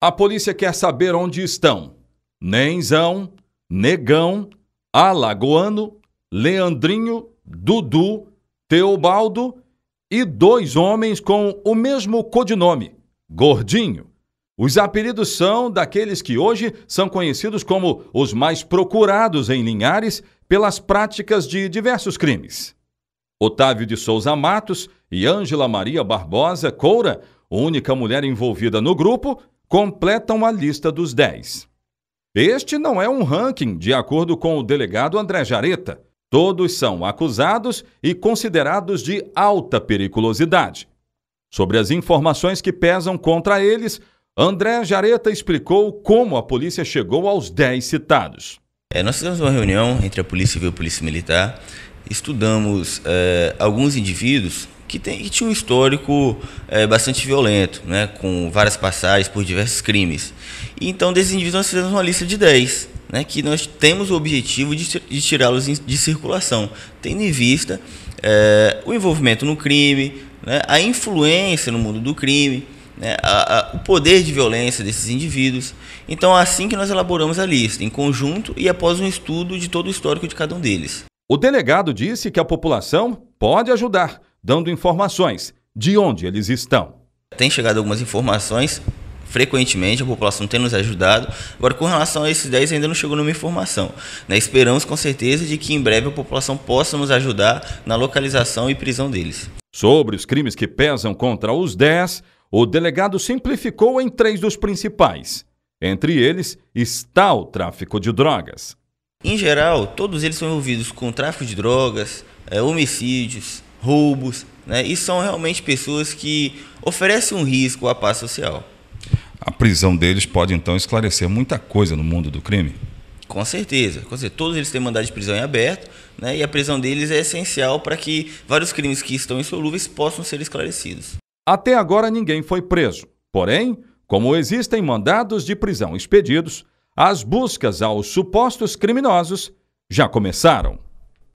A polícia quer saber onde estão Nenzão, Negão, Alagoano, Leandrinho, Dudu, Teobaldo e dois homens com o mesmo codinome, Gordinho. Os apelidos são daqueles que hoje são conhecidos como os mais procurados em Linhares pelas práticas de diversos crimes. Otávio de Souza Matos e Ângela Maria Barbosa Coura, única mulher envolvida no grupo, completam a lista dos 10. Este não é um ranking, de acordo com o delegado André Jareta. Todos são acusados e considerados de alta periculosidade. Sobre as informações que pesam contra eles, André Jareta explicou como a polícia chegou aos 10 citados. É, nós fizemos uma reunião entre a Polícia Civil e a Polícia Militar, estudamos é, alguns indivíduos que, tem, que tinham um histórico é, bastante violento, né, com várias passagens por diversos crimes. E, então, desses indivíduos, nós fizemos uma lista de 10, né, que nós temos o objetivo de, de tirá-los de circulação, tendo em vista é, o envolvimento no crime, né, a influência no mundo do crime, né, a, a, o poder de violência desses indivíduos. Então, é assim que nós elaboramos a lista, em conjunto e após um estudo de todo o histórico de cada um deles. O delegado disse que a população pode ajudar, dando informações de onde eles estão. Tem chegado algumas informações, frequentemente a população tem nos ajudado. Agora, com relação a esses 10, ainda não chegou nenhuma informação. Né? Esperamos com certeza de que em breve a população possa nos ajudar na localização e prisão deles. Sobre os crimes que pesam contra os 10, o delegado simplificou em três dos principais. Entre eles está o tráfico de drogas. Em geral, todos eles são envolvidos com tráfico de drogas, é, homicídios, roubos, né? e são realmente pessoas que oferecem um risco à paz social. A prisão deles pode então esclarecer muita coisa no mundo do crime? Com certeza, com certeza. Todos eles têm mandado de prisão em aberto, né? e a prisão deles é essencial para que vários crimes que estão insolúveis possam ser esclarecidos. Até agora ninguém foi preso. Porém, como existem mandados de prisão expedidos, as buscas aos supostos criminosos já começaram.